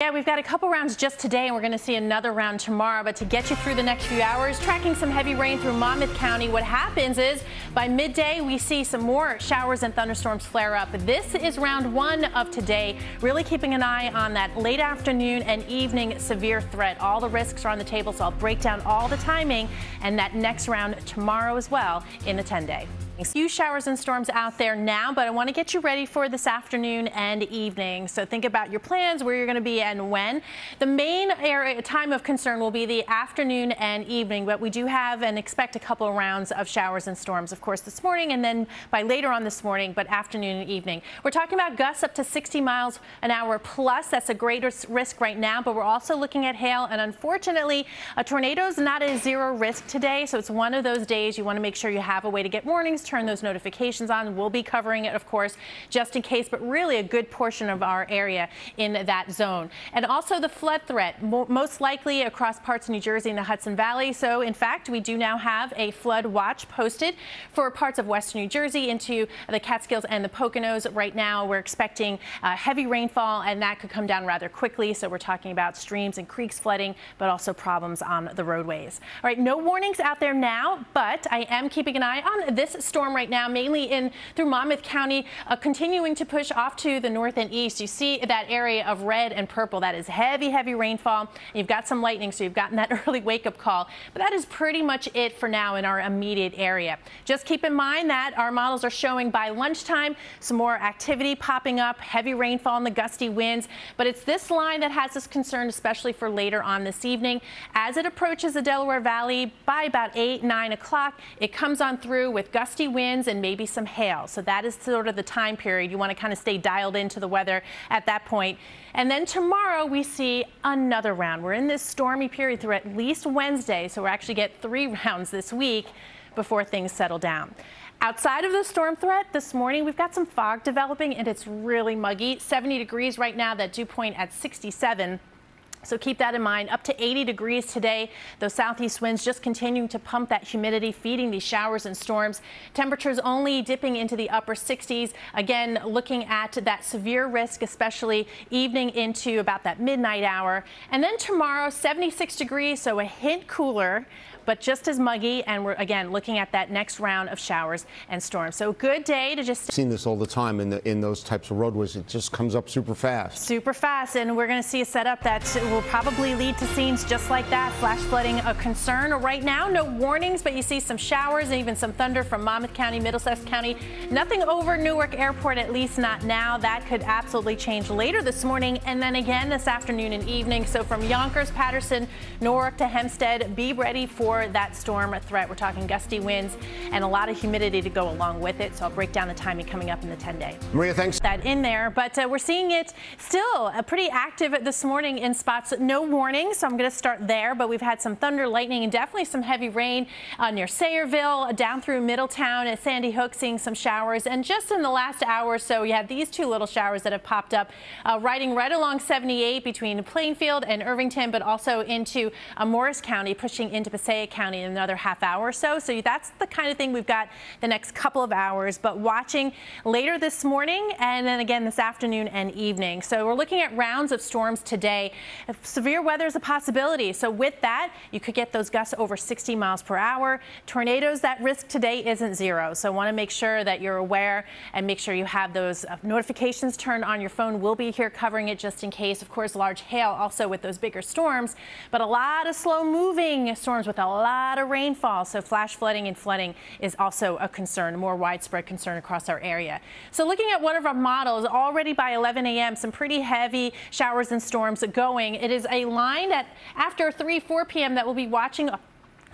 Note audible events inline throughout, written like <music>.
Yeah, we've got a couple rounds just today, and we're going to see another round tomorrow. But to get you through the next few hours, tracking some heavy rain through Monmouth County, what happens is by midday, we see some more showers and thunderstorms flare up. This is round one of today, really keeping an eye on that late afternoon and evening severe threat. All the risks are on the table, so I'll break down all the timing and that next round tomorrow as well in the 10 day. Few showers and storms out there now, but I want to get you ready for this afternoon and evening. So think about your plans, where you're going to be and when. The main area time of concern will be the afternoon and evening, but we do have and expect a couple of rounds of showers and storms, of course, this morning and then by later on this morning, but afternoon and evening. We're talking about gusts up to 60 miles an hour plus. That's a greater risk right now, but we're also looking at hail and unfortunately, a tornado is not a zero risk today. So it's one of those days you want to make sure you have a way to get warnings turn those notifications on. We'll be covering it, of course, just in case, but really a good portion of our area in that zone. And also the flood threat, most likely across parts of New Jersey and the Hudson Valley. So, in fact, we do now have a flood watch posted for parts of western New Jersey into the Catskills and the Poconos. Right now, we're expecting uh, heavy rainfall, and that could come down rather quickly. So, we're talking about streams and creeks flooding, but also problems on the roadways. All right, no warnings out there now, but I am keeping an eye on this storm storm right now, mainly in through Monmouth County, uh, continuing to push off to the north and east. You see that area of red and purple. That is heavy, heavy rainfall. You've got some lightning, so you've gotten that <laughs> early wake-up call. But that is pretty much it for now in our immediate area. Just keep in mind that our models are showing by lunchtime some more activity popping up, heavy rainfall and the gusty winds. But it's this line that has us concerned, especially for later on this evening. As it approaches the Delaware Valley by about 8, 9 o'clock, it comes on through with gusty winds and maybe some hail. So that is sort of the time period. You want to kind of stay dialed into the weather at that point. And then tomorrow we see another round. We're in this stormy period through at least Wednesday. So we're actually get three <laughs> rounds this week before things settle down. Outside of the storm threat this morning, we've got some fog developing and it's really muggy. 70 degrees right now, that dew point at 67. So keep that in mind. Up to 80 degrees today. Those southeast winds just continuing to pump that humidity, feeding these showers and storms. Temperatures only dipping into the upper 60s. Again, looking at that severe risk, especially evening into about that midnight hour. And then tomorrow, 76 degrees, so a hint cooler but just as muggy. And we're again looking at that next round of showers and storms. So good day to just seen this all the time in the in those types of roadways. It just comes up super fast. Super fast, and we're going to see a setup that will probably lead to scenes just like that. Flash flooding a concern right now. No warnings, but you see some showers and even some thunder from Monmouth County, Middlesex County. Nothing over Newark Airport, at least not now. That could absolutely change later this morning and then again this afternoon and evening. So from Yonkers, Paterson, Newark to Hempstead, be ready for that storm threat. We're talking gusty winds and a lot of humidity to go along with it. So I'll break down the timing coming up in the 10 day. Maria, thanks. That in there, but uh, we're seeing it still uh, pretty active this morning in spots. No warning, so I'm going to start there, but we've had some thunder, lightning, and definitely some heavy rain uh, near Sayreville, down through Middletown Sandy Hook, seeing some showers. And just in the last hour or so, you have these two little showers that have popped up, uh, riding right along 78 between Plainfield and Irvington, but also into uh, Morris County, pushing into Passaic County in another half hour or so. So that's the kind of thing we've got the next couple of hours, but watching later this morning and then again this afternoon and evening. So we're looking at rounds of storms today. Severe weather is a possibility. So with that, you could get those gusts over 60 miles per hour. Tornadoes, that risk today isn't zero. So I want to make sure that you're aware and make sure you have those uh, notifications turned on your phone. We'll be here covering it just in case. Of course, large hail also with those bigger storms, but a lot of slow moving storms with a lot of rainfall. So flash flooding and flooding is also a concern, more widespread concern across our area. So looking at one of our models, already by 11 a.m., some pretty heavy showers and storms going. It is a line that after 3, 4 p.m. that we'll be watching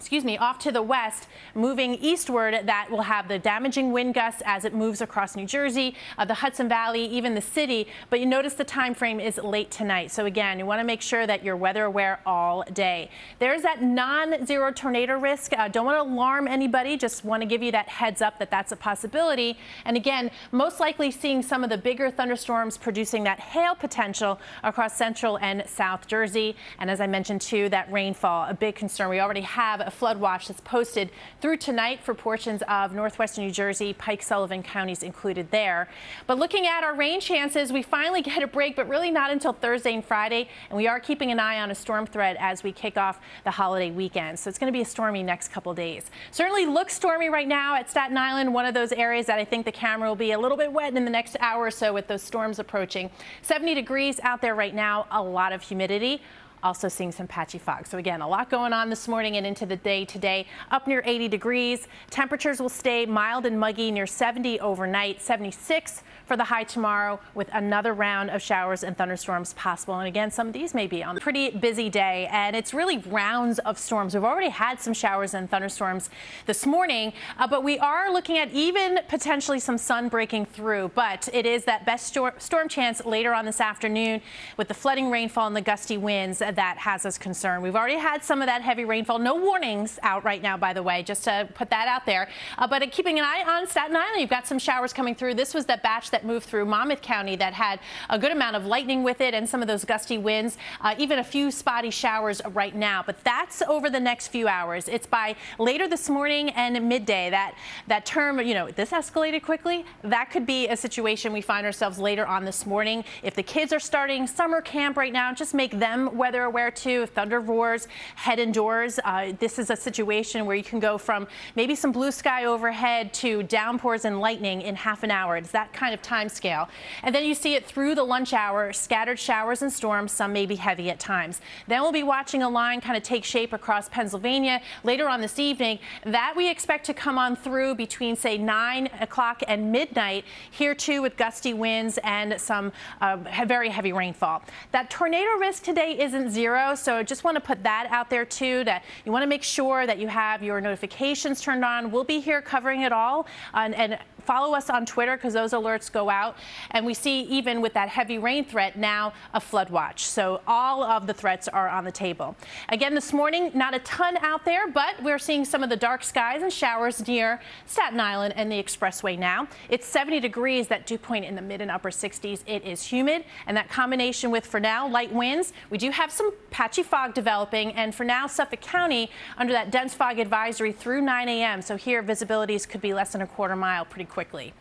excuse me, off to the west, moving eastward, that will have the damaging wind gusts as it moves across New Jersey, uh, the Hudson Valley, even the city. But you notice the time frame is late tonight. So again, you want to make sure that you're weather aware all day. There's that non-zero tornado risk. Uh, don't want to alarm anybody. Just want to give you that heads up that that's a possibility. And again, most likely seeing some of the bigger thunderstorms producing that hail potential across central and south Jersey. And as I mentioned too, that rainfall, a big concern. We already have a flood watch that's posted through tonight for portions of northwestern New Jersey, Pike Sullivan counties included there. But looking at our rain chances, we finally get a break, but really not until Thursday and Friday. And we are keeping an eye on a storm threat as we kick off the holiday weekend. So it's going to be a stormy next couple days. Certainly looks stormy right now at Staten Island, one of those areas that I think the camera will be a little bit wet in the next hour or so with those storms approaching. 70 degrees out there right now, a lot of humidity also seeing some patchy fog. So again, a lot going on this morning and into the day today. Up near 80 degrees. Temperatures will stay mild and muggy near 70 overnight, 76 for the high tomorrow with another round of showers and thunderstorms possible. And again, some of these may be on a pretty busy day and it's really rounds of storms. We've already had some showers and thunderstorms this morning, uh, but we are looking at even potentially some sun breaking through. But it is that best storm chance later on this afternoon with the flooding rainfall and the gusty winds that has us concerned. We've already had some of that heavy rainfall. No warnings out right now, by the way, just to put that out there. Uh, but keeping an eye on Staten Island, you've got some showers coming through. This was that batch that moved through Monmouth County that had a good amount of lightning with it and some of those gusty winds, uh, even a few spotty showers right now. But that's over the next few hours. It's by later this morning and midday. That that term, you know, this escalated quickly. That could be a situation we find ourselves later on this morning. If the kids are starting summer camp right now, just make them weather aware too. If thunder roars, head indoors. Uh, this is a situation where you can go from maybe some blue sky overhead to downpours and lightning in half an hour. It's that kind of time scale. And then you see it through the lunch hour, scattered showers and storms, some may be heavy at times. Then we'll be watching a line kind of take shape across Pennsylvania later on this evening. That we expect to come on through between, say, 9 o'clock and midnight. Here, too, with gusty winds and some uh, very heavy rainfall. That tornado risk today isn't zero, so just want to put that out there, too, that you want to make sure that you have your notifications turned on. We'll be here covering it all. and, and follow us on Twitter because those alerts go out. And we see even with that heavy rain threat now a flood watch. So all of the threats are on the table. Again, this morning, not a ton out there, but we're seeing some of the dark skies and showers near Staten Island and the expressway now. It's 70 degrees, that dew point in the mid and upper 60s. It is humid, and that combination with, for now, light winds. We do have some patchy fog developing, and for now, Suffolk County under that dense fog advisory through 9 a.m. So here, visibilities could be less than a quarter mile pretty quickly.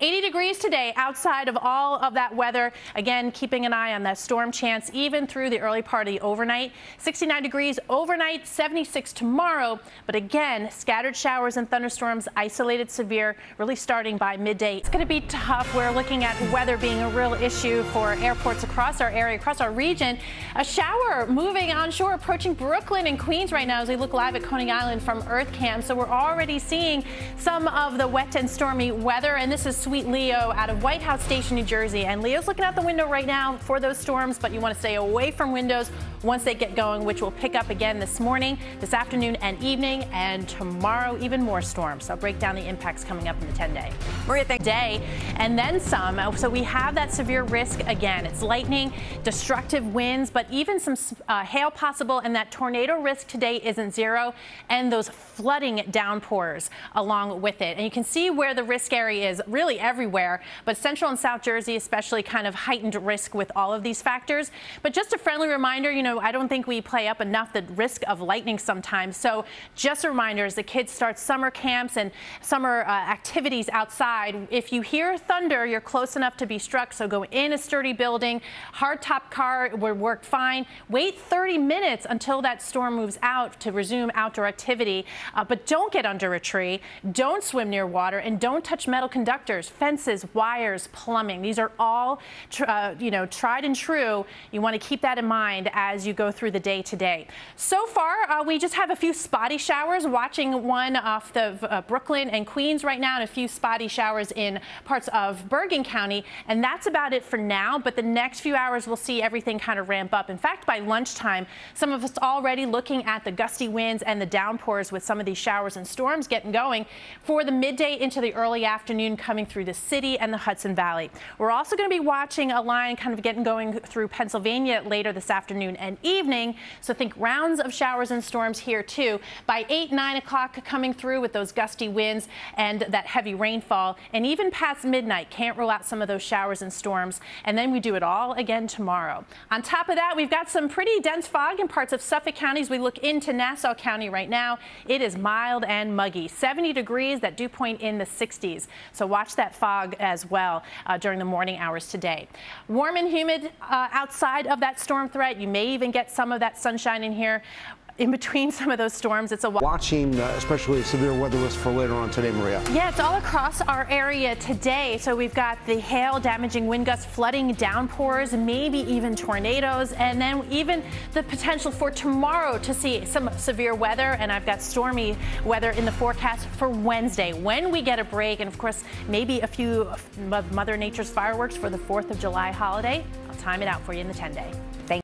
80 degrees today outside of all of that weather. Again, keeping an eye on that storm chance even through the early part of the overnight. 69 degrees overnight, 76 tomorrow. But again, scattered showers and thunderstorms, isolated severe, really starting by midday. It's going to be tough. We're looking at weather being a real issue for airports across our area, across our region. A shower moving onshore, approaching Brooklyn and Queens right now as we look live at Coney Island from EarthCam. So we're already seeing some of the wet and stormy weather. And this is sweet Leo out of Whitehouse Station, New Jersey. And Leo's looking out the window right now for those storms, but you want to stay away from windows once they get going, which will pick up again this morning, this afternoon and evening, and tomorrow even more storms. So I'll break down the impacts coming up in the 10 day. Maria, thank day and then some. So we have that severe risk again. It's lightning, destructive winds, but even some uh, hail possible, and that tornado risk today isn't zero, and those flooding downpours along with it. And you can see where the risk area is really everywhere, but Central and South Jersey especially kind of heightened risk with all of these factors. But just a friendly reminder, you know, I don't think we play up enough the risk of lightning sometimes. So just a reminder as the kids start summer camps and summer uh, activities outside, if you hear thunder, you're close enough to be struck. So go in a sturdy building, hardtop car would work fine. Wait 30 minutes until that storm moves out to resume outdoor activity. Uh, but don't get under a tree, don't swim near water, and don't touch metal conductors, fences, wires, plumbing. These are all, uh, you know, tried and true. You want to keep that in mind as you go through the day today. So far, uh, we just have a few spotty showers. Watching one off the uh, Brooklyn and Queens right now, and a few spotty showers in parts of Bergen County, and that's about it for now. But the next few hours, we'll see everything kind of ramp up. In fact, by lunchtime, some of us already looking at the gusty winds and the downpours with some of these showers and storms getting going for the midday into the early afternoon coming through the city and the Hudson Valley. We're also going to be watching a line kind of getting going through Pennsylvania later this afternoon and evening. So think rounds of showers and storms here too. By 8, 9 o'clock coming through with those gusty winds and that heavy rainfall. And even past midnight, can't rule out some of those showers and storms. And then we do it all again tomorrow. On top of that, we've got some pretty dense fog in parts of Suffolk County as we look into Nassau County right now. It is mild and muggy. 70 degrees, that dew point in the 60s. So watch that fog as well uh, during the morning hours today. Warm and humid uh, outside of that storm threat. You may even get some of that sunshine in here in between <laughs> some of those storms. It's a watching, uh, especially severe weather risk for later on today, Maria. Yeah, it's all across our area today. So we've got the hail, damaging wind gusts, flooding, downpours, maybe even tornadoes, and then even the potential for tomorrow to see some severe weather. And I've got stormy weather in the forecast for Wednesday when we get a break, and of course, maybe a few of Mother Nature's fireworks for the 4th of July holiday. I'll time it out for you in the 10 day.